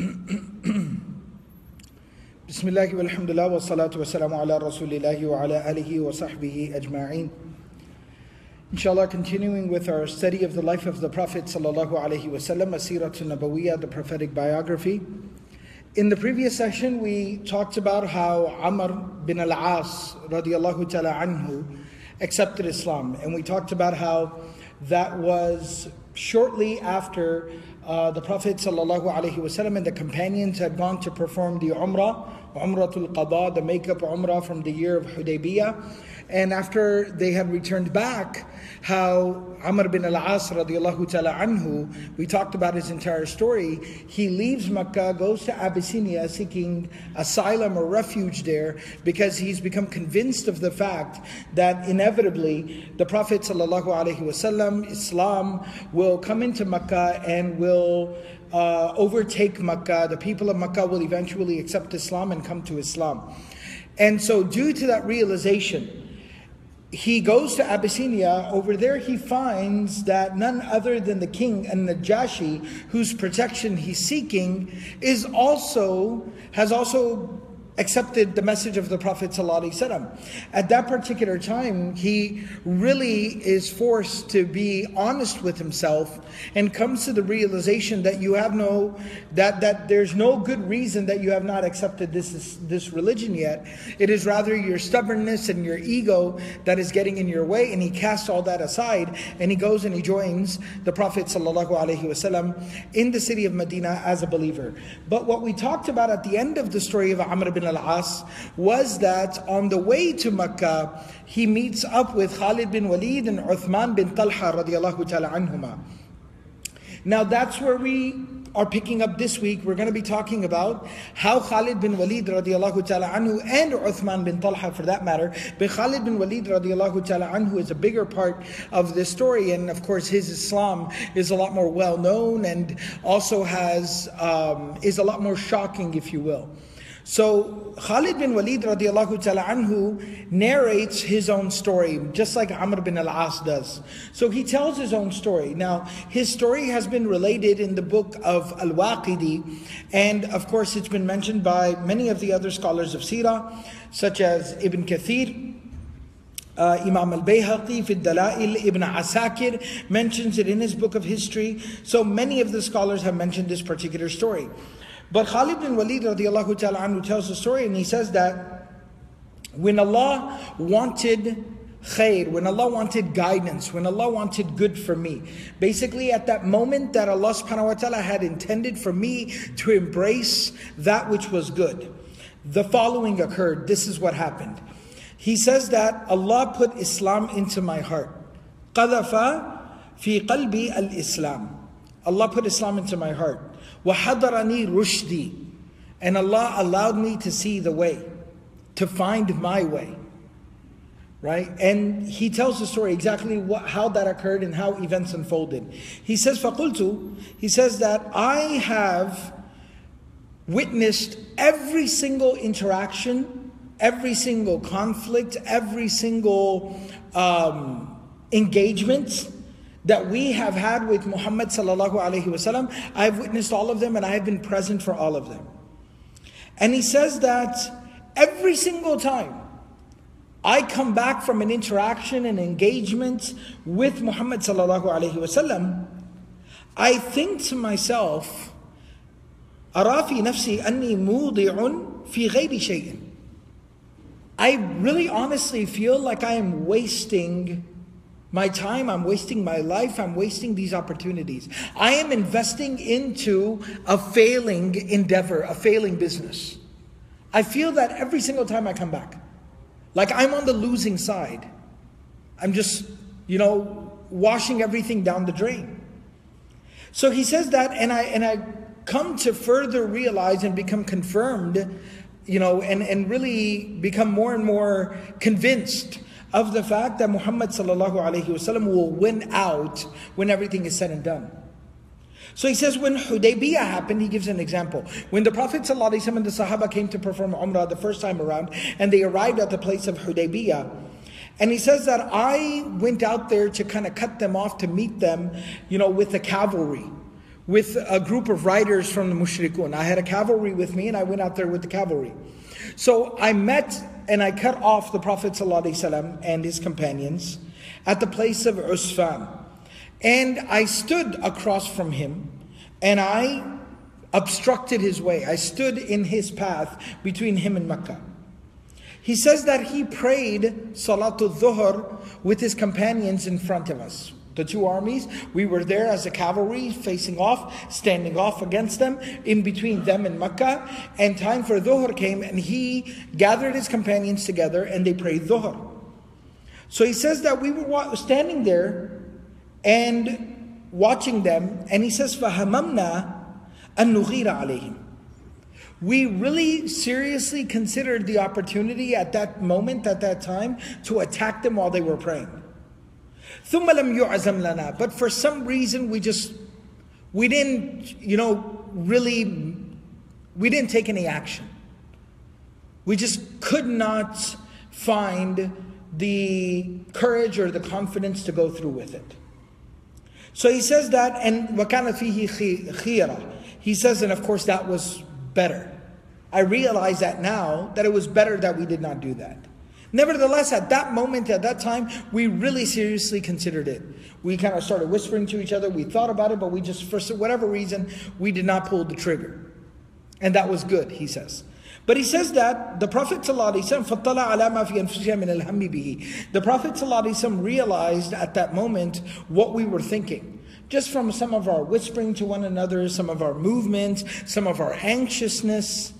Bismillah walhamdulillah wa salatu wa salamu ala rasulillahi wa ala alihi wa sahbihi ajma'in. Inshallah, continuing with our study of the life of the Prophet sallallahu alaihi wasallam, Asiratun Nabawiyah, the prophetic biography. In the previous session, we talked about how Amr bin al-As radiallahu ta'ala anhu accepted Islam, and we talked about how that was shortly after uh, the Prophet ﷺ and the companions had gone to perform the Umrah, Umratul Qada, the makeup Umrah from the year of Hudaybiyah. And after they had returned back, how Amr bin al-As radiallahu ta'ala anhu, we talked about his entire story. He leaves Makkah, goes to Abyssinia seeking asylum or refuge there because he's become convinced of the fact that inevitably the Prophet sallallahu alaihi wasallam, Islam will come into Makkah and will uh, overtake Makkah. The people of Makkah will eventually accept Islam and come to Islam. And so due to that realization, he goes to Abyssinia. Over there, he finds that none other than the king and Najashi, whose protection he's seeking, is also has also accepted the message of the Prophet ﷺ. At that particular time, he really is forced to be honest with himself and comes to the realization that you have no that that there's no good reason that you have not accepted this this religion yet. It is rather your stubbornness and your ego that is getting in your way, and he casts all that aside and he goes and he joins the Prophet ﷺ in the city of Medina as a believer. But what we talked about at the end of the story of Amr bin al-As was that on the way to Mecca, he meets up with Khalid bin Walid and Uthman bin Talha radiallahu ta'ala anhuma. Now that's where we are picking up this week. We're going to be talking about how Khalid bin Walid radiallahu ta'ala anhu and Uthman bin Talha for that matter. But Khalid bin Walid radiallahu ta'ala anhu is a bigger part of this story. And of course his Islam is a lot more well known and also has, um, is a lot more shocking if you will. So Khalid bin Walid radiallahu ta'ala anhu narrates his own story, just like Amr bin al-As does. So he tells his own story. Now, his story has been related in the book of Al-Waqidi, and of course it's been mentioned by many of the other scholars of Sirah, such as Ibn Kathir, uh, Imam al Bayhaqi, Fid Dalail, Ibn Asakir mentions it in his book of history. So many of the scholars have mentioned this particular story. But Khalid bin Walid radiallahu ta'ala anhu tells the story and he says that when Allah wanted khair, when Allah wanted guidance, when Allah wanted good for me, basically at that moment that Allah subhanahu wa ta'ala had intended for me to embrace that which was good, the following occurred. This is what happened. He says that Allah put Islam into my heart. قَذَفَ فِي قَلْبِي الْإِسْلام Allah put Islam into my heart. وَحَضَرَنِي رُشْدِي And Allah allowed me to see the way, to find my way. Right? And he tells the story exactly what, how that occurred and how events unfolded. He says, فَقُلْتُ He says that I have witnessed every single interaction, every single conflict, every single um, engagement that we have had with Muhammad sallallahu alaihi wasallam. I've witnessed all of them and I have been present for all of them. And he says that every single time I come back from an interaction and engagement with Muhammad sallallahu alaihi wasallam, I think to myself, أرى في نفسي أني موضع في غير شيء. I really honestly feel like I am wasting my time, I'm wasting my life, I'm wasting these opportunities. I am investing into a failing endeavor, a failing business. I feel that every single time I come back. Like I'm on the losing side. I'm just, you know, washing everything down the drain. So he says that, and I and I come to further realize and become confirmed, you know, and, and really become more and more convinced of the fact that Muhammad will win out when everything is said and done. So he says when Hudaybiyah happened, he gives an example. When the Prophet ﷺ and the Sahaba came to perform Umrah the first time around, and they arrived at the place of Hudaybiyah, and he says that I went out there to kind of cut them off to meet them, you know, with the cavalry with a group of riders from the Mushrikun. I had a cavalry with me and I went out there with the cavalry. So I met and I cut off the Prophet ﷺ and his companions at the place of Usfan. And I stood across from him and I obstructed his way. I stood in his path between him and Mecca. He says that he prayed Salatul Dhuhr with his companions in front of us The two armies, we were there as a cavalry facing off, standing off against them, in between them and Mecca. And time for Dhuhr came, and he gathered his companions together and they prayed Dhuhr. So he says that we were standing there and watching them, and he says, فَهَمَمْنَا أَن نُغِيرَ عَلَيْهِمْ we really seriously considered the opportunity at that moment, at that time, to attack them while they were praying. But for some reason, we just, we didn't, you know, really, we didn't take any action. We just could not find the courage or the confidence to go through with it. So he says that, and وَكَانَ فِيهِ خِيرًا. He says, and of course that was better. I realize that now that it was better that we did not do that. Nevertheless, at that moment, at that time, we really seriously considered it. We kind of started whispering to each other. We thought about it, but we just, for whatever reason, we did not pull the trigger. And that was good, he says. But he says that the Prophet ﷺ, the Prophet ﷺ realized at that moment what we were thinking just from some of our whispering to one another, some of our movements, some of our anxiousness.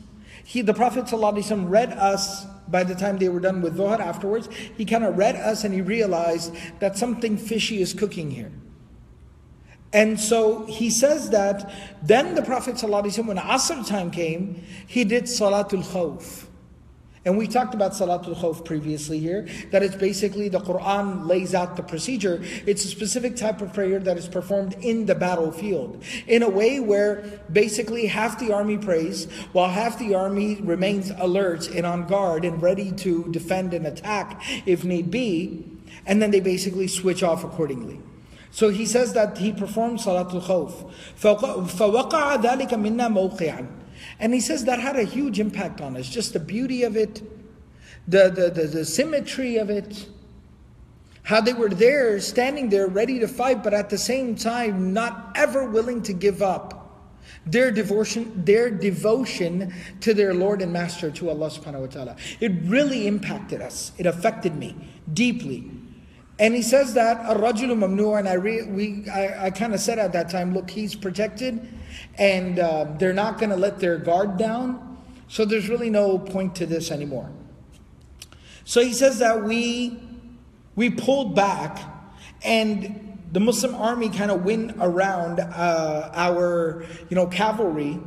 He, the Prophet ﷺ read us by the time they were done with Dhuhr afterwards. He kind of read us and he realized that something fishy is cooking here. And so he says that then the Prophet when Asr time came, he did Salatul Khawf. And we talked about Salatul Khawf previously here, that it's basically the Quran lays out the procedure. It's a specific type of prayer that is performed in the battlefield in a way where basically half the army prays while half the army remains alert and on guard and ready to defend and attack if need be. And then they basically switch off accordingly. So he says that he performed Salatul Khawf. فَوَقَعَ ذَلِكَ مِنَّا مَوْقِعًا and he says that had a huge impact on us, just the beauty of it, the, the, the, the symmetry of it, how they were there, standing there, ready to fight, but at the same time, not ever willing to give up their devotion, their devotion to their Lord and Master, to Allah subhanahu wa ta'ala. It really impacted us. It affected me deeply. And he says that a and I re, we I, I kind of said at that time, look, he's protected, and uh, they're not going to let their guard down. So there's really no point to this anymore. So he says that we we pulled back, and the Muslim army kind of went around uh, our you know cavalry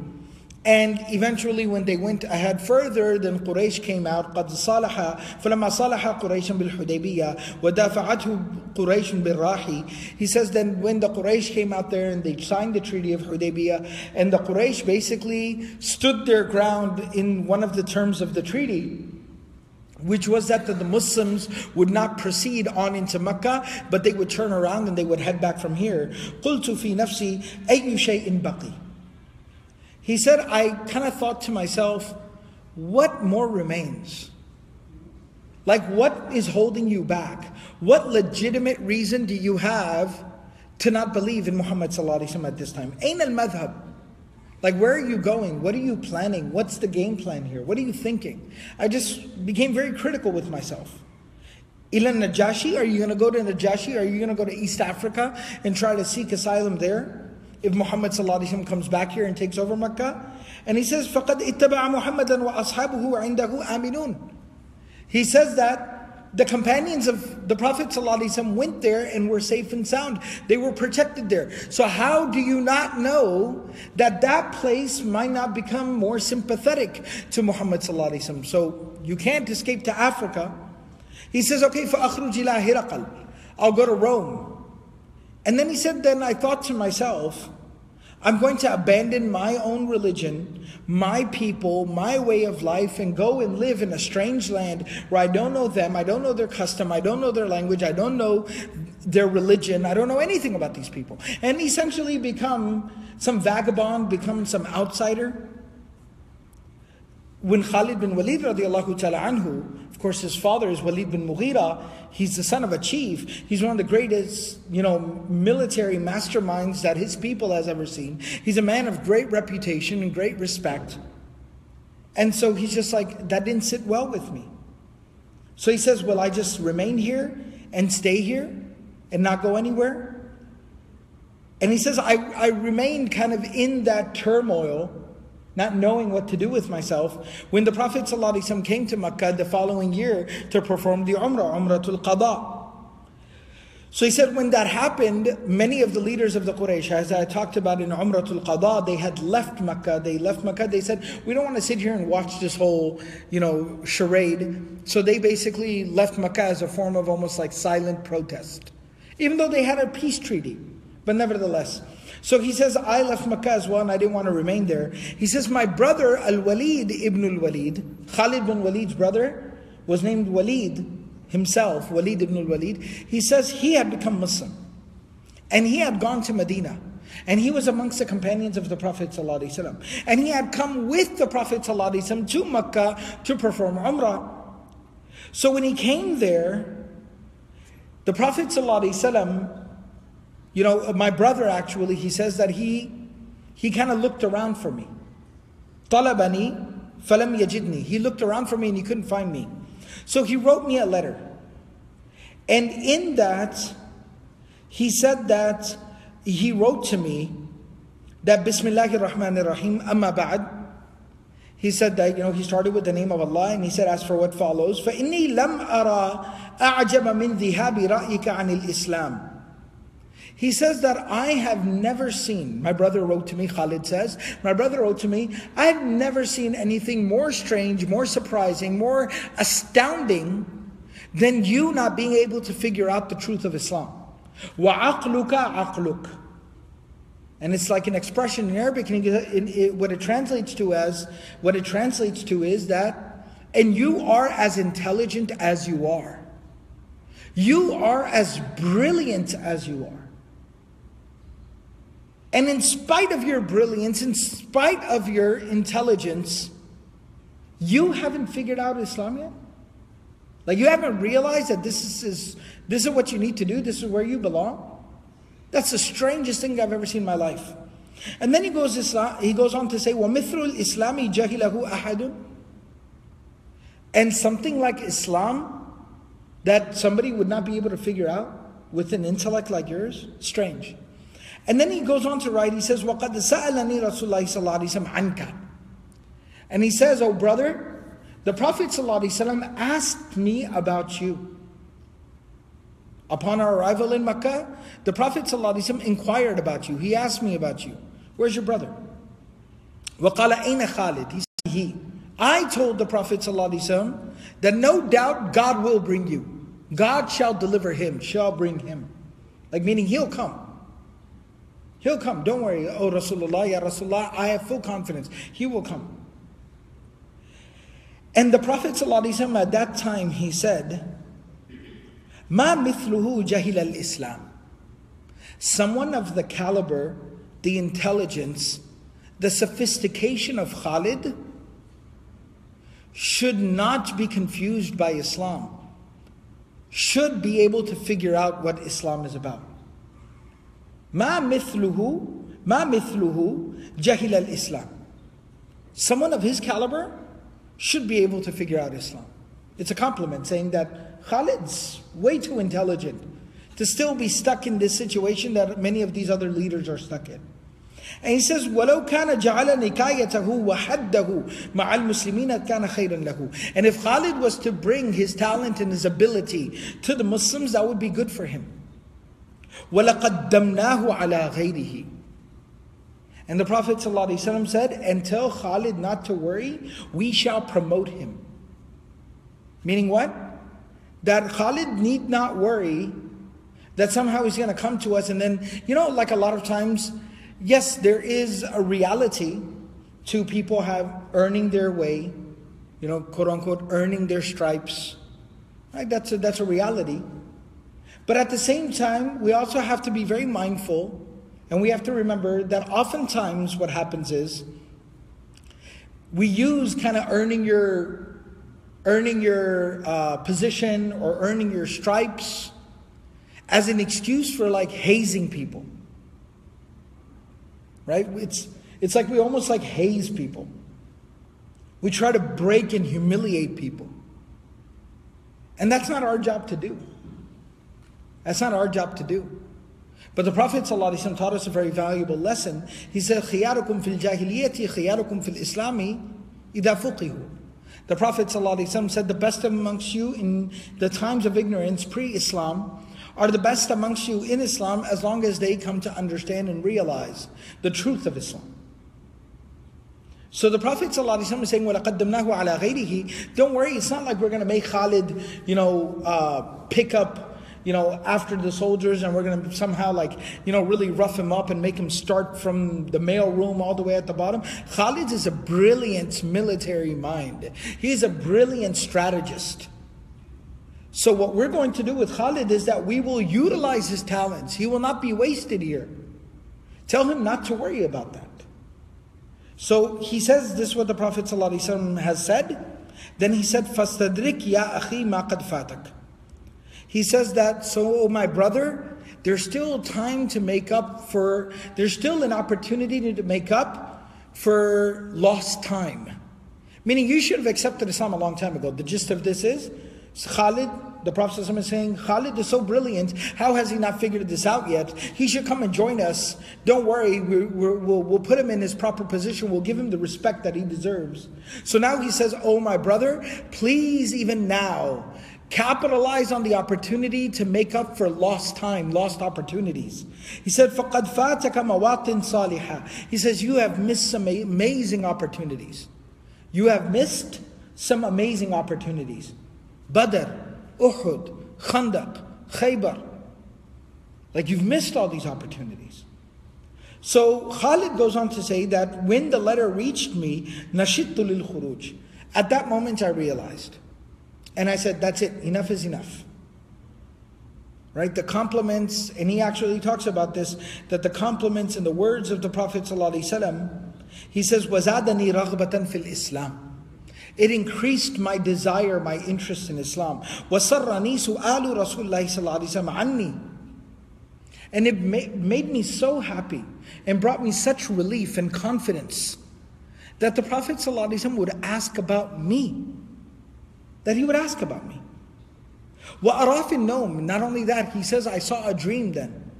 and eventually, when they went ahead further, then Quraysh came out. قد صالح فلما صالح قريش بالحديبية ودافعته قريش بالراحي. He says then when the Quraysh came out there and they signed the treaty of Hudaybiyah, and the Quraysh basically stood their ground in one of the terms of the treaty which was that the Muslims would not proceed on into Mecca, but they would turn around and they would head back from here. قلت في نفسي أي شيء بقي he said, I kind of thought to myself, what more remains? Like, what is holding you back? What legitimate reason do you have to not believe in Muhammad at this time? Ain al madhab. Like, where are you going? What are you planning? What's the game plan here? What are you thinking? I just became very critical with myself. Ilan Najashi, are you going to go to Najashi? Are you going to go to East Africa and try to seek asylum there? if Muhammad comes back here and takes over Mecca. And he says, فَقَدْ اتَّبَعَ مُحَمَّدًا وَأَصْحَابُهُ عِنْدَهُ آمِنُونَ He says that the companions of the Prophet ﷺ went there and were safe and sound. They were protected there. So how do you not know that that place might not become more sympathetic to Muhammad ﷺ? So you can't escape to Africa. He says, okay, فَأَخْرُجِ إِلَىٰ هِرَقَلْ I'll go to Rome. And then he said, Then I thought to myself, I'm going to abandon my own religion, my people, my way of life, and go and live in a strange land where I don't know them, I don't know their custom, I don't know their language, I don't know their religion. I don't know anything about these people. And essentially become some vagabond, become some outsider. When Khalid bin Walid radiallahu ta'ala anhu, course his father is Walid bin Mughira, he's the son of a chief. He's one of the greatest, you know, military masterminds that his people has ever seen. He's a man of great reputation and great respect. And so he's just like, that didn't sit well with me. So he says, Will I just remain here and stay here and not go anywhere? And he says, I, I remained kind of in that turmoil, not knowing what to do with myself, when the Prophet ﷺ came to Makkah the following year to perform the Umrah, Umratul Qada. So he said, when that happened, many of the leaders of the Quraysh, as I talked about in Umratul Qada, they had left Makkah. They left Makkah. They said, we don't want to sit here and watch this whole, you know, charade. So they basically left Makkah as a form of almost like silent protest, even though they had a peace treaty. But nevertheless, so he says, I left Makkah as well and I didn't want to remain there. He says, my brother Al Walid ibn Al Walid, Khalid bin Walid's brother, was named Walid himself, Walid ibn al-Walid, he says he had become Muslim. And he had gone to Medina. And he was amongst the companions of the Prophet ﷺ. And he had come with the Prophet ﷺ to Mecca to perform Umrah. So when he came there, the Prophet ﷺ, you know, my brother actually, he says that he, he kind of looked around for me. طلبني فلم يجدني. He looked around for me and he couldn't find me. So he wrote me a letter. And in that, he said that he wrote to me that Bismillahir Rahmanir Rahim, Amma Ba'd. He said that, you know, he started with the name of Allah and he said, as for what follows, فَإِنِّي لَمْ أَرَى أَعْجَبَ مِنْ ذِهَابِ رَأْيِكَ عَنِ الْإِسْلَامِ he says that I have never seen, my brother wrote to me, Khalid says, my brother wrote to me, I've never seen anything more strange, more surprising, more astounding than you not being able to figure out the truth of Islam. وَعَقْلُكَ عَقْلُكَ and it's like an expression in Arabic, and what it translates to as, what it translates to is that, and you are as intelligent as you are. You are as brilliant as you are. And in spite of your brilliance, in spite of your intelligence, you haven't figured out Islam yet? Like you haven't realized that this is, is this is what you need to do, this is where you belong? That's the strangest thing I've ever seen in my life. And then he goes, he goes on to say, وَمِثْلُ الْإِسْلَامِ جَهِلَهُ أَحَدٌ And something like Islam that somebody would not be able to figure out with an intellect like yours, strange. And then he goes on to write, he says, وَقَدْ سَأَلَنِي رَسُولُ اللَّهِ صَلَّى اللَّهِ عَلَيْهِ عَنْكَ And he says, oh brother, the Prophet ﷺ asked me about you. Upon our arrival in Mecca, the Prophet ﷺ inquired about you. He asked me about you. Where's your brother? وَقَالَ أَيْنَ خَالِد He said, he. I told the Prophet ﷺ that no doubt God will bring you. God shall deliver him, shall bring him. Like meaning he'll come. He'll come. Don't worry. Oh, Rasulullah, Ya Rasulullah, I have full confidence. He will come. And the Prophet ﷺ at that time, he said, Ma mithluhu jahil al-Islam. Someone of the caliber, the intelligence, the sophistication of Khalid should not be confused by Islam. Should be able to figure out what Islam is about. ما مثله ما مثله جهل الإسلام Someone of his caliber should be able to figure out Islam. It's a compliment saying that Khalid's way too intelligent to still be stuck in this situation that many of these other leaders are stuck in. And he says, وَلَوْ كَانَ جَعَلَ نِكَايَتَهُ وَحَدَّهُ مَعَ الْمُسْلِمِينَ كَانَ خَيْرًا لَهُ And if Khalid was to bring his talent and his ability to the Muslims, that would be good for him. وَلَقَدَّمْنَاهُ عَلَى غَيْرِهِ And the Prophet ﷺ said, and tell Khalid not to worry, we shall promote him. Meaning what? That Khalid need not worry that somehow he's going to come to us and then, you know, like a lot of times, yes, there is a reality to people have earning their way, you know, quote unquote, earning their stripes. Right? That's a, that's a reality. But at the same time, we also have to be very mindful and we have to remember that oftentimes what happens is we use kind of earning your earning your uh, position or earning your stripes as an excuse for like hazing people. Right? It's it's like we almost like haze people. We try to break and humiliate people. And that's not our job to do. That's not our job to do. But the Prophet ﷺ taught us a very valuable lesson. He said, خِيَارُكُمْ فِي الْجَاهِلِيَّةِ خِيَارُكُمْ فِي الْإِسْلَامِ إِذَا فُقِهُ The Prophet ﷺ said, the best amongst you in the times of ignorance, pre-Islam, are the best amongst you in Islam as long as they come to understand and realize the truth of Islam. So the Prophet ﷺ is saying, وَلَقَدَّمْنَاهُ عَلَى غَيْرِهِ Don't worry, it's not like we're going to make Khalid, you know, uh, pick up you know, after the soldiers and we're going to somehow like, you know, really rough him up and make him start from the mail room all the way at the bottom. Khalid is a brilliant military mind. He's a brilliant strategist. So what we're going to do with Khalid is that we will utilize his talents. He will not be wasted here. Tell him not to worry about that. So he says this is what the Prophet ﷺ has said. Then he said, فَاسْتَدْرِكْ يَا أَخِي مَا قَدْ فَاتَكَ he says that, so, oh, my brother, there's still time to make up for, there's still an opportunity to make up for lost time. Meaning you should have accepted Islam a long time ago. The gist of this is, Khalid, the Prophet is saying, Khalid is so brilliant. How has he not figured this out yet? He should come and join us. Don't worry, we will we'll put him in his proper position. We'll give him the respect that he deserves. So now he says, Oh, my brother, please, even now, capitalize on the opportunity to make up for lost time, lost opportunities. He said, فَقَدْ فَاتَكَ مَوَاطٍ صَالِحًا He says, you have missed some amazing opportunities. You have missed some amazing opportunities. Badr, Uhud, Khandaq, Khaybar. Like you've missed all these opportunities. So Khalid goes on to say that when the letter reached me, نَشِدْتُ لِلْخُرُوجِ At that moment I realized and I said, that's it, enough is enough. Right? The compliments, and he actually talks about this, that the compliments and the words of the Prophet ﷺ, he says, وَزَادَنِي رَغْبَةً فِي الْإِسْلَامِ It increased my desire, my interest in Islam. وَسَرَّنِي سُؤَالُ رَسُولِ اللَّهِ صَلَّى اللَّهِ وسلم عَنِّي And it made me so happy and brought me such relief and confidence that the Prophet ﷺ would ask about me that he would ask about me. وَأَرَى فِي النَّوْمِ Not only that, he says, I saw a dream then.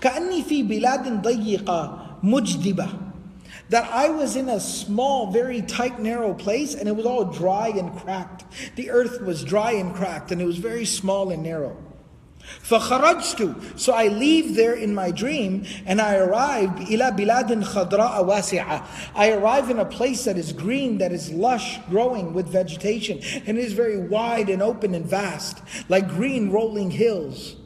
كَأَنِّي فِي بِلَادٍ ضَيِّقَةٍ مُجْدِبَةٍ that I was in a small, very tight, narrow place and it was all dry and cracked. The earth was dry and cracked and it was very small and narrow. فخرجت So I leave there in my dream and I arrived إلى بلاد خضراء واسعة I arrive in a place that is green, that is lush, growing with vegetation and is very wide and open and vast, like green rolling hills.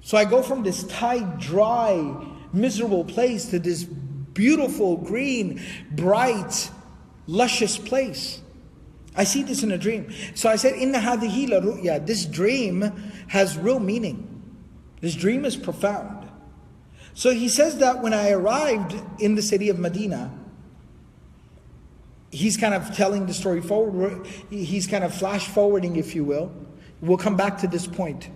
So I go from this tight, dry, miserable place to this beautiful, green, bright, luscious place. I see this in a dream. So I said, Inna hadhihi la ru'ya. This dream has real meaning. This dream is profound. So he says that when I arrived in the city of Medina, he's kind of telling the story forward. He's kind of flash forwarding, if you will. We'll come back to this point.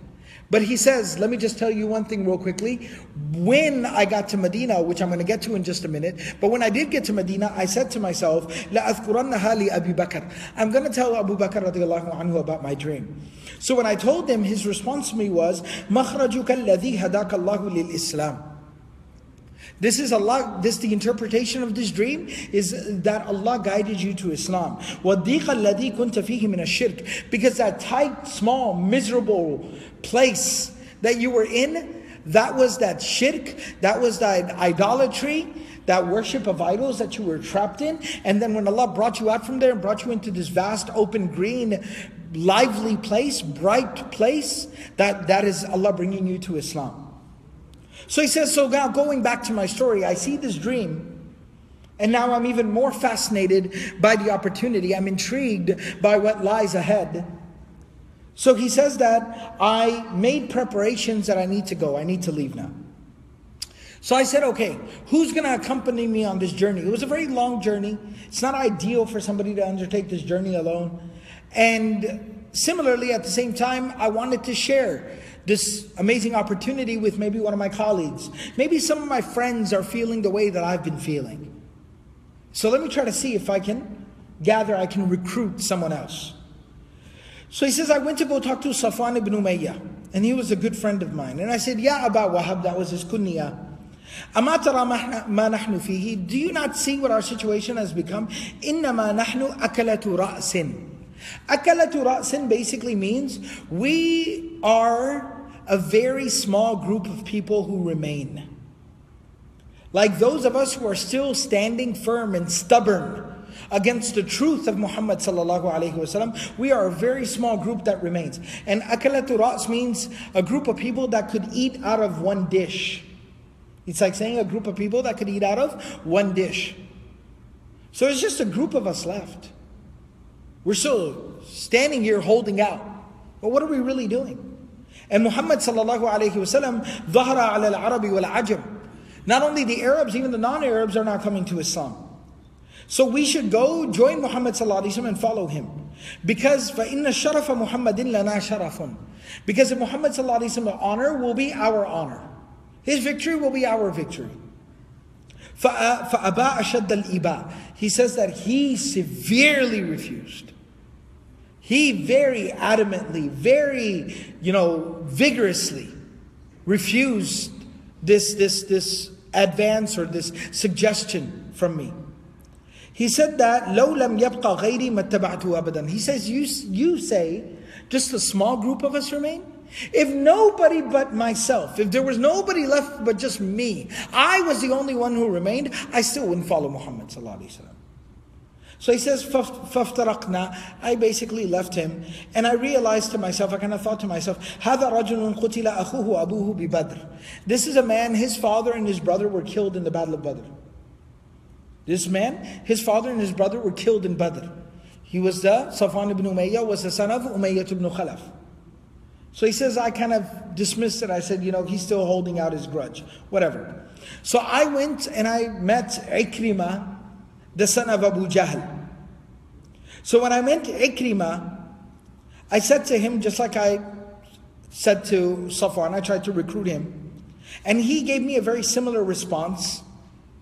But he says, let me just tell you one thing real quickly. When I got to Medina, which I'm going to get to in just a minute, but when I did get to Medina, I said to myself, لَأَذْكُرَنَّهَا لِأَبِي بَكَرٍ I'm going to tell Abu Bakr radiallahu anhu about my dream. So when I told him, his response to me was, مَخْرَجُكَ الَّذِي هَدَاكَ اللَّهُ لِلْإِسْلَامِ this is Allah, this the interpretation of this dream is that Allah guided you to Islam. Because that tight, small, miserable place that you were in, that was that shirk, that was that idolatry, that worship of idols that you were trapped in. And then when Allah brought you out from there and brought you into this vast, open, green, lively place, bright place, that, that is Allah bringing you to Islam. So he says, so now going back to my story, I see this dream. And now I'm even more fascinated by the opportunity. I'm intrigued by what lies ahead. So he says that I made preparations that I need to go. I need to leave now. So I said, okay, who's going to accompany me on this journey? It was a very long journey. It's not ideal for somebody to undertake this journey alone. And similarly, at the same time, I wanted to share this amazing opportunity with maybe one of my colleagues. Maybe some of my friends are feeling the way that I've been feeling. So let me try to see if I can gather, I can recruit someone else. So he says, I went to go talk to Safwan ibn Umayyah, and he was a good friend of mine. And I said, Ya Aba Wahab, that was his kunya. Amatara ma nahnu fihi, do you not see what our situation has become? Inna ma nahnu akalatu ra'sin. Akalatu Ra'sin basically means we are a very small group of people who remain. Like those of us who are still standing firm and stubborn against the truth of Muhammad sallallahu alaihi wasallam, we are a very small group that remains. And akalatu ra's means a group of people that could eat out of one dish. It's like saying a group of people that could eat out of one dish. So it's just a group of us left. We're still standing here holding out. But what are we really doing? And Muhammad sallallahu alaihi wasallam, ظهر على العرب والعجم. Not only the Arabs, even the non-Arabs are now coming to Islam. So we should go join Muhammad and follow him. Because فَإِنَّ الشَّرَفَ مُحَمَّدٍ لَنَا شَرَفٌ Because if Muhammad honor will be our honor. His victory will be our victory. فَأَبَا أَشَدَّ الْإِبَاء He says that he severely refused. He very adamantly, very, you know, vigorously refused this, this, this advance or this suggestion from me. He said that لو لم يبقى غيري ما أبدا. He says you you say just a small group of us remain. If nobody but myself, if there was nobody left but just me, I was the only one who remained, I still wouldn't follow Muhammad sallallahu alaihi wasallam. So he says, فَافْتَرَقْنَا I basically left him. And I realized to myself, I kind of thought to myself, هَذَا رَجُلٌ قُتِلَ أَخُوهُ أَبُوهُ بِبَدْرٍ This is a man, his father and his brother were killed in the Battle of Badr. This man, his father and his brother were killed in Badr. He was the, Safwan ibn Umayyah was the son of Umayyah ibn Khalaf. So he says, I kind of dismissed it. I said, you know, he's still holding out his grudge. Whatever. So I went and I met Ikrimah, the son of Abu Jahl. So when I met Ikrimah, I said to him, just like I said to Safwan, I tried to recruit him. And he gave me a very similar response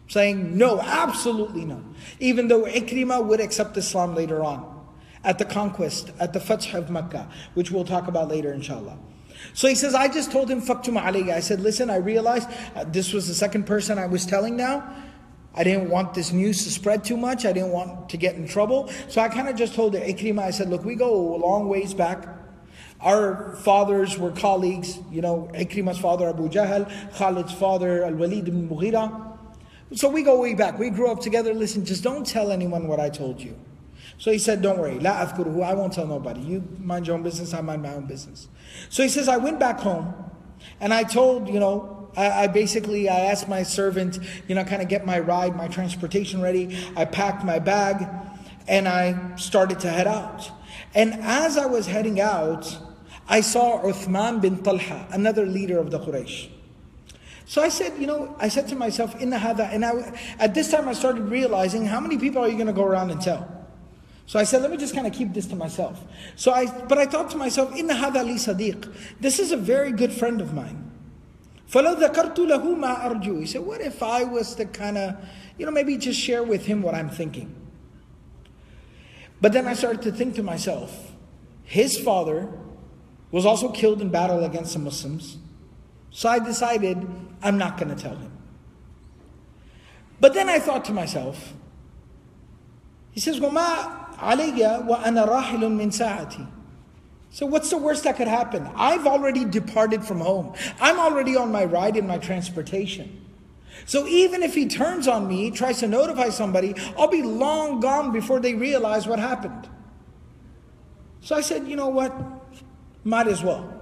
saying, no, absolutely no. Even though Ikrimah would accept Islam later on, at the conquest, at the Fath of Mecca, which we'll talk about later, inshallah. So he says, I just told him, Faktum alayya. I said, listen, I realized uh, this was the second person I was telling now. I didn't want this news to spread too much. I didn't want to get in trouble. So I kind of just told Ikrimah, I said, look, we go a long ways back. Our fathers were colleagues, you know, Ikrimah's father Abu Jahl, Khalid's father Al-Walid ibn Mughira. So we go way back. We grew up together. Listen, just don't tell anyone what I told you. So he said, Don't worry, la afkuruhu, I won't tell nobody. You mind your own business, I mind my own business. So he says, I went back home and I told, you know, I, I basically I asked my servant, you know, kind of get my ride, my transportation ready. I packed my bag and I started to head out. And as I was heading out, I saw Uthman bin Talha, another leader of the Quraysh. So I said, you know, I said to myself, in the hada, and I, at this time I started realizing how many people are you going to go around and tell? So I said, let me just kind of keep this to myself. So I, but I thought to myself, in the hada li sadiq. This is a very good friend of mine. فَلَوْ ذَكَرْتُ لَهُ مَا أَرْجُو He said, what if I was to kind of, you know, maybe just share with him what I'm thinking? But then I started to think to myself, his father was also killed in battle against the Muslims. So I decided I'm not going to tell him. But then I thought to myself, he says, وَمَا عَلَيَّ وَأَنَا رَاحِلٌ مِّن سَاعَتِي So what's the worst that could happen? I've already departed from home. I'm already on my ride in my transportation. So even if he turns on me, tries to notify somebody, I'll be long gone before they realize what happened. So I said, you know what? Might as well.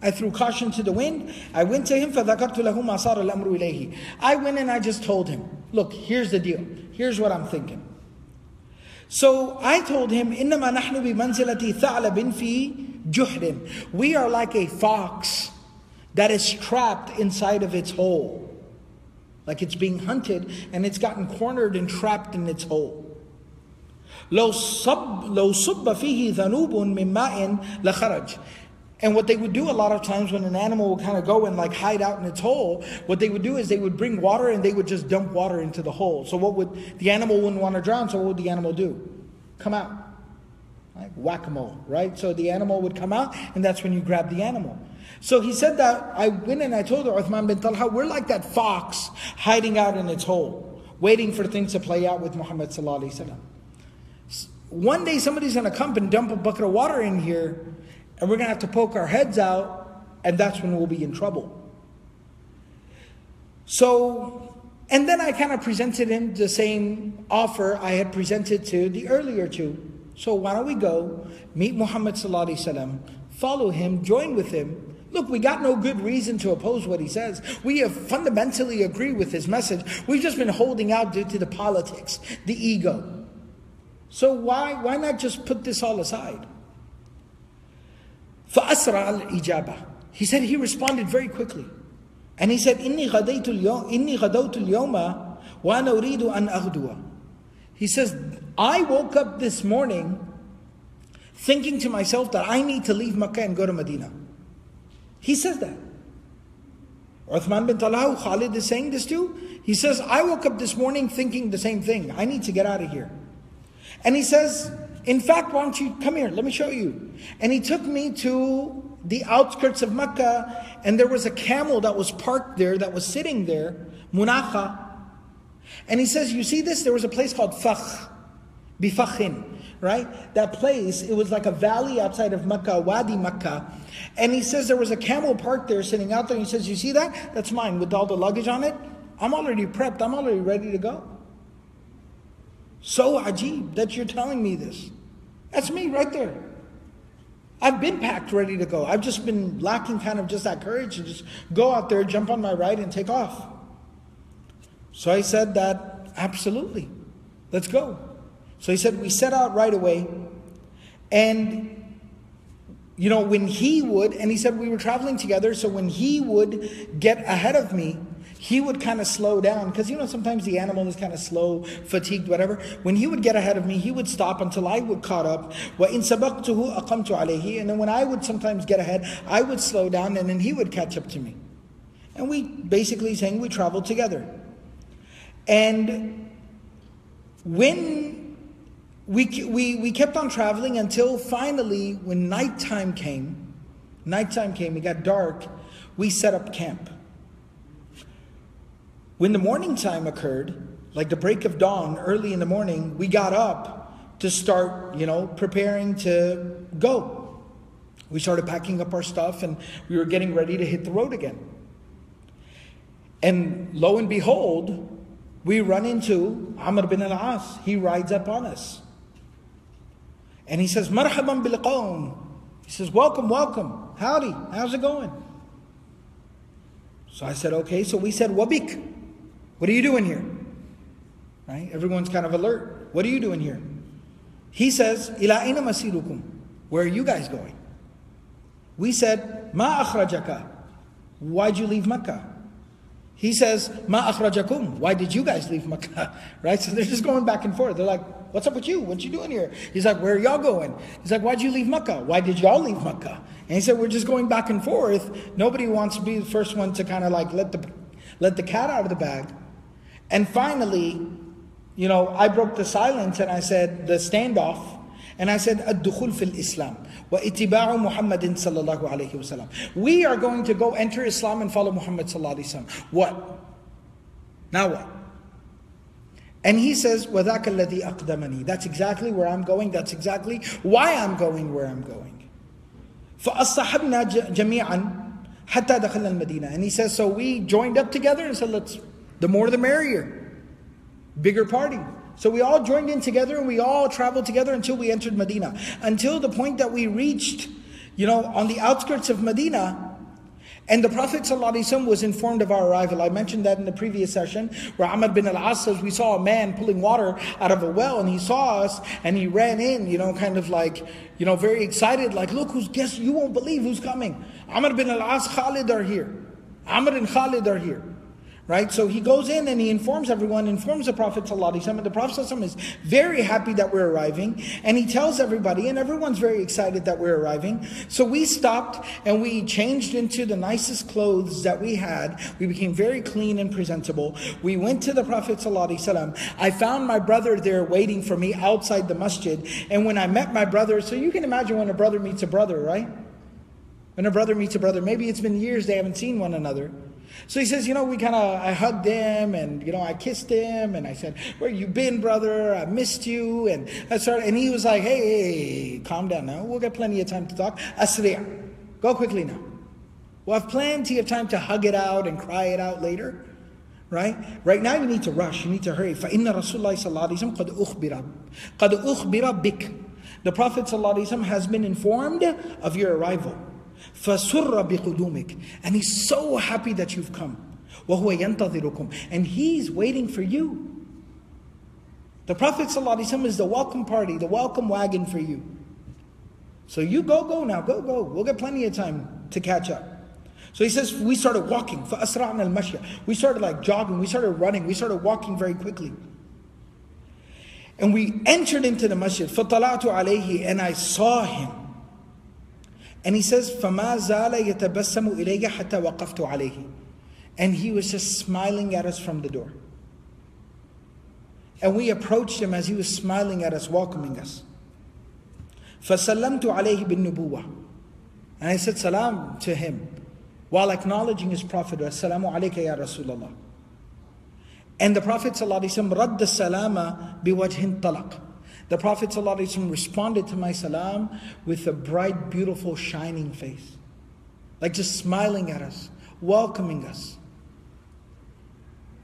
I threw caution to the wind. I went to him, فَذَكَرْتُ لَهُ مَا صَارَ الْأَمْرُ إِلَيْهِ I went and I just told him, look, here's the deal. Here's what I'm thinking. So I told him, إِنَّمَا نَحْنُ بِمَنْزِلَةِ ثَعْلَبٍ فِي جُحْرٍ We are like a fox that is trapped inside of its hole. Like it's being hunted and it's gotten cornered and trapped in its hole. لو صب لو صب فيه ذنوب من ماء لخرج and what they would do a lot of times when an animal would kind of go and like hide out in its hole, what they would do is they would bring water and they would just dump water into the hole. So what would the animal wouldn't want to drown? So what would the animal do? Come out, like whack-a-mole, right? So the animal would come out, and that's when you grab the animal. So he said that I went and I told Uthman bin Talha, we're like that fox hiding out in its hole, waiting for things to play out with Muhammad. One day somebody's to come and dump a bucket of water in here and we're going to have to poke our heads out, and that's when we'll be in trouble. So, and then I kind of presented him the same offer I had presented to the earlier two. So why don't we go, meet Muhammad follow him, join with him. Look, we got no good reason to oppose what he says. We have fundamentally agree with his message. We've just been holding out due to the politics, the ego. So why, why not just put this all aside? فأسرع الإجابة He said he responded very quickly. And he said, إني غديت اليوم إني غدوت اليوم وأنا أريد أن أغدو. He says, I woke up this morning thinking to myself that I need to leave Mecca and go to Medina. He says that. Uthman bin Talha, Khalid is saying this too. He says, I woke up this morning thinking the same thing. I need to get out of here. And he says, in fact, why don't you come here? Let me show you. And he took me to the outskirts of Mecca, and there was a camel that was parked there, that was sitting there, Munakha. And he says, You see this? There was a place called Fakh, Bifakhin, right? That place, it was like a valley outside of Mecca, Wadi Mecca. And he says there was a camel parked there, sitting out there. And He says, You see that? That's mine with all the luggage on it. I'm already prepped, I'm already ready to go. So ajib that you're telling me this. That's me right there. I've been packed ready to go. I've just been lacking kind of just that courage to just go out there, jump on my ride, and take off. So I said that absolutely. Let's go. So he said we set out right away. And you know, when he would, and he said we were traveling together, so when he would get ahead of me, he would kind of slow down because you know sometimes the animal is kind of slow, fatigued, whatever. When he would get ahead of me, he would stop until I would caught up. وَإِن سَبَقْتُهُ أَقَمْتُ عَلَيْهِ And then when I would sometimes get ahead, I would slow down and then he would catch up to me. And we basically saying we traveled together. And when we, we, we kept on traveling until finally, when nighttime came, nighttime came, it got dark, we set up camp. When the morning time occurred, like the break of dawn, early in the morning, we got up to start, you know, preparing to go. We started packing up our stuff and we were getting ready to hit the road again. And lo and behold, we run into Amr bin al-As. He rides up on us. And he says, Marhaban bil qawm. He says, welcome, welcome. Howdy, how's it going? So I said, okay. So we said, wabik. What are you doing here? Right? Everyone's kind of alert. What are you doing here? He says, Ila masirukum. Where are you guys going? We said, Ma akhrajaka. Why'd you leave Mecca? He says, Ma akhrajakum. Why did you guys leave Mecca? right? So they're just going back and forth. They're like, What's up with you? What you doing here? He's like, Where are y'all going? He's like, Why'd you leave Mecca? Why did y'all leave Mecca? And he said, We're just going back and forth. Nobody wants to be the first one to kind of like let the let the cat out of the bag. And finally, you know, I broke the silence and I said, the standoff, and I said, الدخول في الإسلام واتباع محمد صلى الله عليه وسلم. We are going to go enter Islam and follow Muhammad صلى الله عليه وسلم. What? Now what? And he says, وَذَاكَ الَّذِي أَقْدَمَنِي That's exactly where I'm going. That's exactly why I'm going where I'm going. فَأَصَّحَبْنَا جَمِيعًا حَتَّى دَخَلْنَا الْمَدِينَةِ And he says, so we joined up together and said, let's the more the merrier. Bigger party. So we all joined in together and we all traveled together until we entered Medina. Until the point that we reached, you know, on the outskirts of Medina. And the Prophet ﷺ was informed of our arrival. I mentioned that in the previous session, where Amr bin al-As says, we saw a man pulling water out of a well, and he saw us, and he ran in, you know, kind of like, you know, very excited, like, look who's, guess, you won't believe who's coming. Amr bin al-As, Khalid are here. Amr and Khalid are here. Right? So he goes in and he informs everyone, informs the Prophet ﷺ, and the Prophet ﷺ is very happy that we're arriving, and he tells everybody, and everyone's very excited that we're arriving. So we stopped and we changed into the nicest clothes that we had. We became very clean and presentable. We went to the Prophet ﷺ. I found my brother there waiting for me outside the masjid, and when I met my brother, so you can imagine when a brother meets a brother, right? When a brother meets a brother, maybe it's been years they haven't seen one another. So he says, you know, we kind of, I hugged him and, you know, I kissed him and I said, where you been, brother? I missed you. And I started, and he was like, hey, hey, calm down now. We'll get plenty of time to talk. Asriya, go quickly now. We'll have plenty of time to hug it out and cry it out later. Right? Right now you need to rush, you need to hurry. فَإِنَّ رَسُولَ اللَّهِ صَلَّى اللَّهِ عَلَيْهِ قَدْ أُخْبِرَ قَدْ أُخْبِرَ بِكَ The Prophet ﷺ has been informed of your arrival. فَسُرَّ بِقُدُومِكَ And he's so happy that you've come. وَهُوَ يَنْتَظِرُكُمْ And he's waiting for you. The Prophet ﷺ is the welcome party, the welcome wagon for you. So you go, go now, go, go. We'll get plenty of time to catch up. So he says, we started walking. فَأَسْرَعْنَا الْمَشْيَ We started like jogging, we started running, we started walking very quickly. And we entered into the masjid. فَطَلَعْتُ عَلَيْهِ And I saw him. And he says, فَمَا زَالَ يَتَبَسَّمُ إِلَيَّ حَتَّى وَقَفْتُ عَلَيْهِ And he was just smiling at us from the door. And we approached him as he was smiling at us, welcoming us. فَسَلَّمْتُ عَلَيْهِ بِالنُّبُوَّةِ And I said salam to him while acknowledging his prophet. Assalamu alayka ya Rasulullah. And the Prophet ﷺ رَدَّ السَّلَامَ بِوَجْهٍ طَلَقٍ the Prophet ﷺ responded to my salam with a bright, beautiful, shining face. Like just smiling at us, welcoming us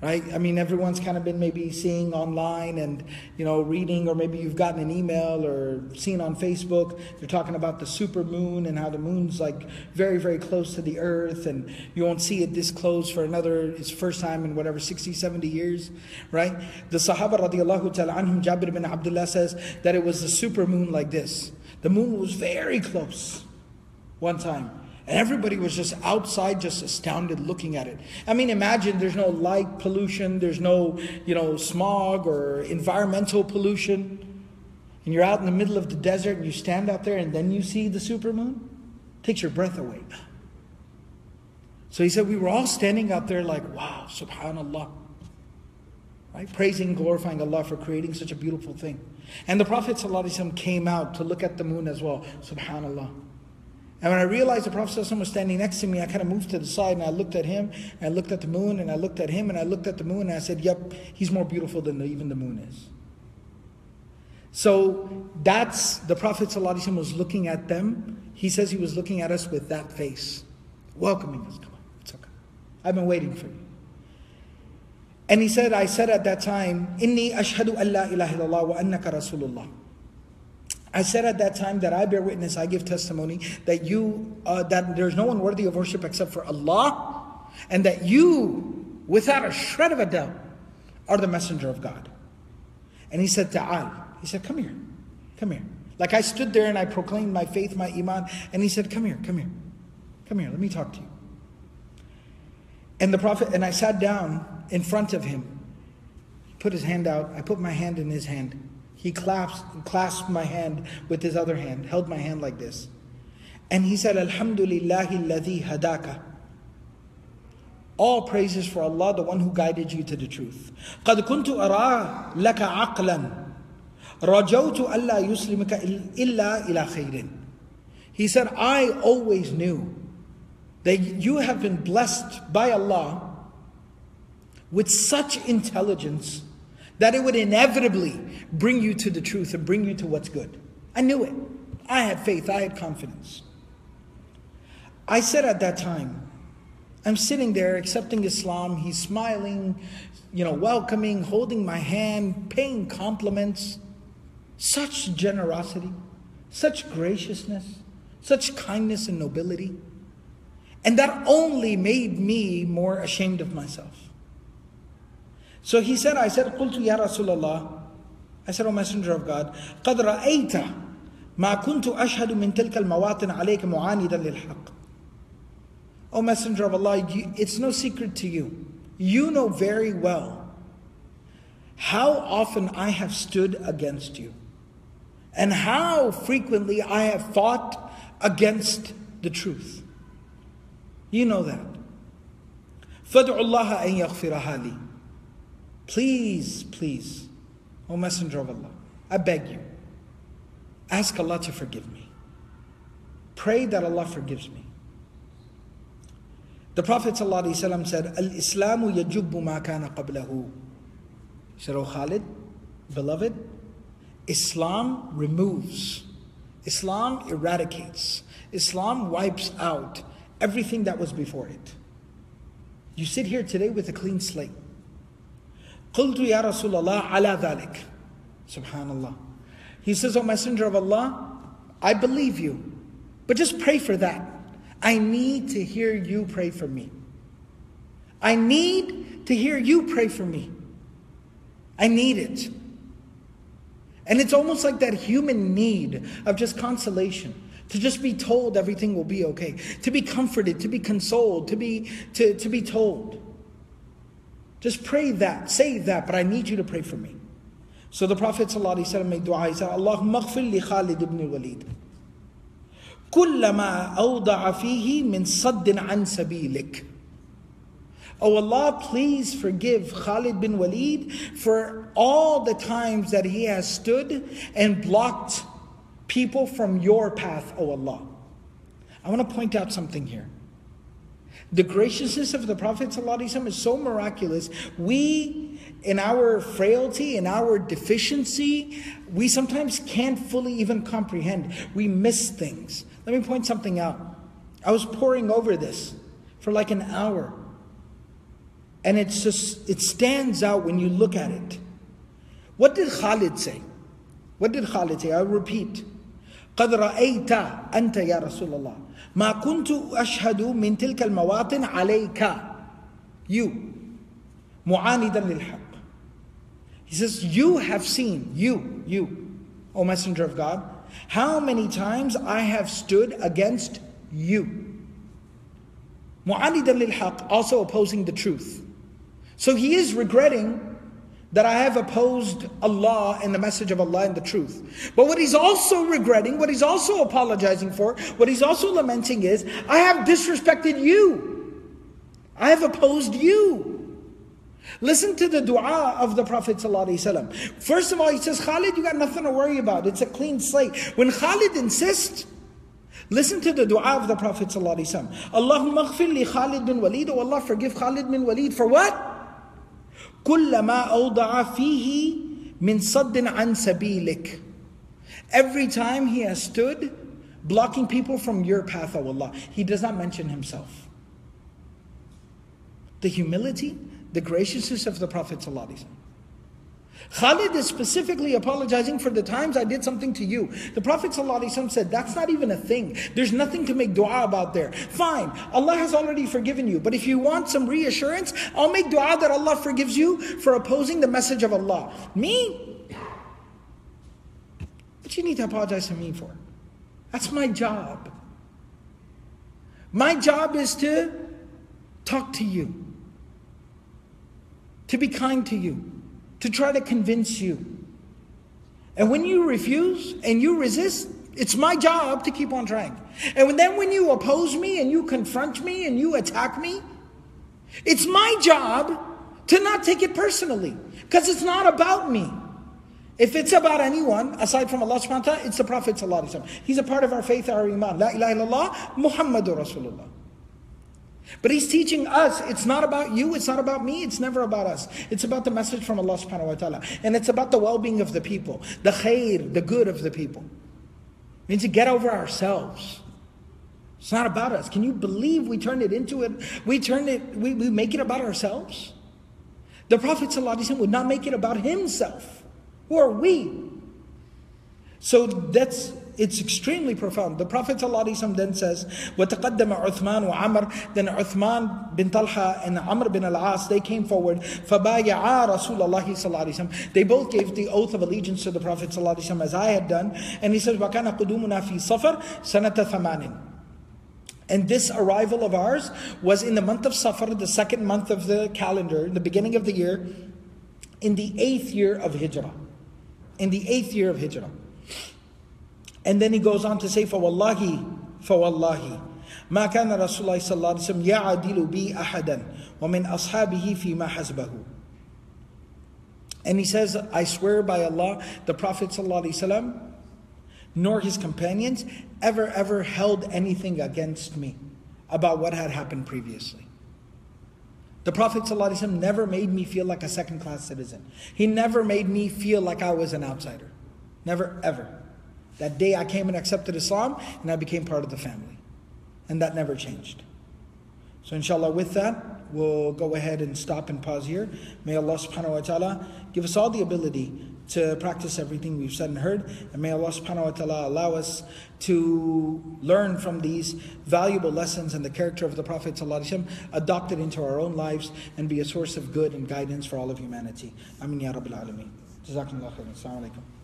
right? I mean, everyone's kind of been maybe seeing online and, you know, reading, or maybe you've gotten an email or seen on Facebook. They're talking about the super moon and how the moon's like very, very close to the earth and you won't see it this close for another, it's first time in whatever, 60, 70 years, right? The Sahaba radiallahu ta'ala anhum, Jabir bin Abdullah says that it was the super moon like this. The moon was very close one time. And everybody was just outside, just astounded looking at it. I mean, imagine there's no light pollution, there's no, you know, smog or environmental pollution. And you're out in the middle of the desert and you stand out there and then you see the supermoon. Takes your breath away. So he said, we were all standing out there like, wow, subhanAllah. Right? Praising, glorifying Allah for creating such a beautiful thing. And the Prophet ﷺ came out to look at the moon as well. Subhanallah. And when I realized the Prophet ﷺ was standing next to me, I kind of moved to the side and I looked at him, and I looked at the moon, and I looked at him, and I looked at the moon, and I said, Yep, he's more beautiful than the, even the moon is. So that's the Prophet ﷺ was looking at them. He says he was looking at us with that face, welcoming us. Come on, it's okay. I've been waiting for you. And he said, I said at that time, Inni ashhadu an la ilaha illallah wa annaka rasulullah. I said at that time that I bear witness, I give testimony that you, uh, that there's no one worthy of worship except for Allah, and that you, without a shred of a doubt, are the messenger of God. And he said, Ta'al. He said, Come here, come here. Like I stood there and I proclaimed my faith, my iman, and he said, Come here, come here, come here, let me talk to you. And the Prophet, and I sat down in front of him, put his hand out, I put my hand in his hand. He clasped, clasped my hand with his other hand, held my hand like this. And he said, Alhamdulillahi alladhi hadaka. All praises for Allah, the one who guided you to the truth. قد كنت أرى لك عقلا رجوت ألا يسلمك إلا إلى خير. He said, I always knew that you have been blessed by Allah with such intelligence that it would inevitably bring you to the truth and bring you to what's good. I knew it. I had faith, I had confidence. I said at that time, I'm sitting there accepting Islam, he's smiling, you know, welcoming, holding my hand, paying compliments. Such generosity, such graciousness, such kindness and nobility. And that only made me more ashamed of myself. So he said, I said, قلت يا رسول الله I said, O Messenger of God, قد رأيت ما كنت أشهد من تلك المواطن عليك معاندا للحق. O Messenger of Allah, it's no secret to you. You know very well how often I have stood against you and how frequently I have fought against the truth. You know that. فَادْعُ اللَّهَ أَن يَغْفِرَهَا لِي Please, please, O Messenger of Allah, I beg you, ask Allah to forgive me. Pray that Allah forgives me. The Prophet ﷺ said, Al-Islamu yajubbu ma kana qablahu. He said, O Khalid, beloved, Islam removes, Islam eradicates, Islam wipes out everything that was before it. You sit here today with a clean slate. قلت يا رسول الله على ذلك Subhanallah. He says, O Messenger of Allah, I believe you, but just pray for that. I need to hear you pray for me. I need to hear you pray for me. I need it. And it's almost like that human need of just consolation to just be told everything will be okay, to be comforted, to be consoled, to be, to, to be told. Just pray that, say that, but I need you to pray for me. So the Prophet ﷺ made dua. He said, Allahumma ghfir li Khalid ibn Walid. كلما أوضع فيه من صد عن سبيلك. Oh Allah, please forgive Khalid bin Walid for all the times that he has stood and blocked people from your path, O Allah. I want to point out something here. The graciousness of the Prophet ﷺ is so miraculous. We, in our frailty, in our deficiency, we sometimes can't fully even comprehend. We miss things. Let me point something out. I was poring over this for like an hour. And it's just, it stands out when you look at it. What did Khalid say? What did Khalid say? I'll repeat. قد رأيت أنت يا رسول الله ما كنت أشهد من تلك المواطن عليك you معاندا للحق He says you have seen you you O messenger of God how many times I have stood against you معاندا للحق also opposing the truth so he is regretting that I have opposed Allah and the message of Allah and the truth. But what he's also regretting, what he's also apologizing for, what he's also lamenting is, I have disrespected you. I have opposed you. Listen to the dua of the Prophet ﷺ. First of all, he says, Khalid, you got nothing to worry about. It's a clean slate. When Khalid insists, listen to the dua of the Prophet ﷺ. Allahumma ghfir li Khalid bin Walid. Oh Allah, forgive Khalid bin Walid for what? كلما أوضع فيه من صد عن سبيلك Every time he has stood blocking people from your path, O Allah, he does not mention himself. The humility, the graciousness of the Prophet ﷺ. Khalid is specifically apologizing for the times I did something to you. The Prophet ﷺ said, That's not even a thing. There's nothing to make dua about there. Fine, Allah has already forgiven you. But if you want some reassurance, I'll make dua that Allah forgives you for opposing the message of Allah. Me? What you need to apologize to me for? That's my job. My job is to talk to you, to be kind to you to try to convince you. And when you refuse and you resist, it's my job to keep on trying. And then when you oppose me and you confront me and you attack me, it's my job to not take it personally because it's not about me. If it's about anyone aside from Allah subhanahu wa ta'ala, it's the Prophet. He's a part of our faith, our iman. La ilaha illallah, Muhammadur Rasulullah. But he's teaching us it's not about you, it's not about me, it's never about us. It's about the message from Allah subhanahu wa ta'ala. And it's about the well being of the people, the khair, the good of the people. It means to get over ourselves. It's not about us. Can you believe we turn it into it? We turn it, we, we make it about ourselves? The Prophet ﷺ would not make it about himself. Who are we? So that's It's extremely profound. The Prophet ﷺ then says, وَتَقَدَّمَ عُثْمَانُ وَعَمْرُ Then Uthman bin Talha and Amr bin al-As, they came forward. فَبَايَعَا رَسُولَ اللَّهِ صلى الله عليه وسلم. They both gave the oath of allegiance to the Prophet ﷺ as I had done. And he says, وَكَانَ قُدُومُنَا فِي صَفَرْ سَنَةَ ثَمَانٍ and this arrival of ours was in the month of Safar, the second month of the calendar, the beginning of the year, in the eighth year of Hijrah. In the eighth year of Hijrah. And then he goes on to say, فَوَاللَّهِ فَوَاللَّهِ ما كان رسول الله صلى الله عليه وسلم يعدل بي أحدا ومن أصحابه فيما حسبه And he says, I swear by Allah, the Prophet صلى الله عليه وسلم, nor his companions ever, ever held anything against me about what had happened previously. The Prophet ﷺ never made me feel like a second class citizen. He never made me feel like I was an outsider. Never, ever. That day I came and accepted Islam and I became part of the family. And that never changed. So, inshallah, with that, we'll go ahead and stop and pause here. May Allah subhanahu wa ta'ala give us all the ability to practice everything we've said and heard. And may Allah subhanahu wa ta'ala allow us to learn from these valuable lessons and the character of the Prophet ﷺ, adopt it into our own lives, and be a source of good and guidance for all of humanity. Amin ya Rabbil Alameen. Jazakumullah khairan. Assalamu alaikum.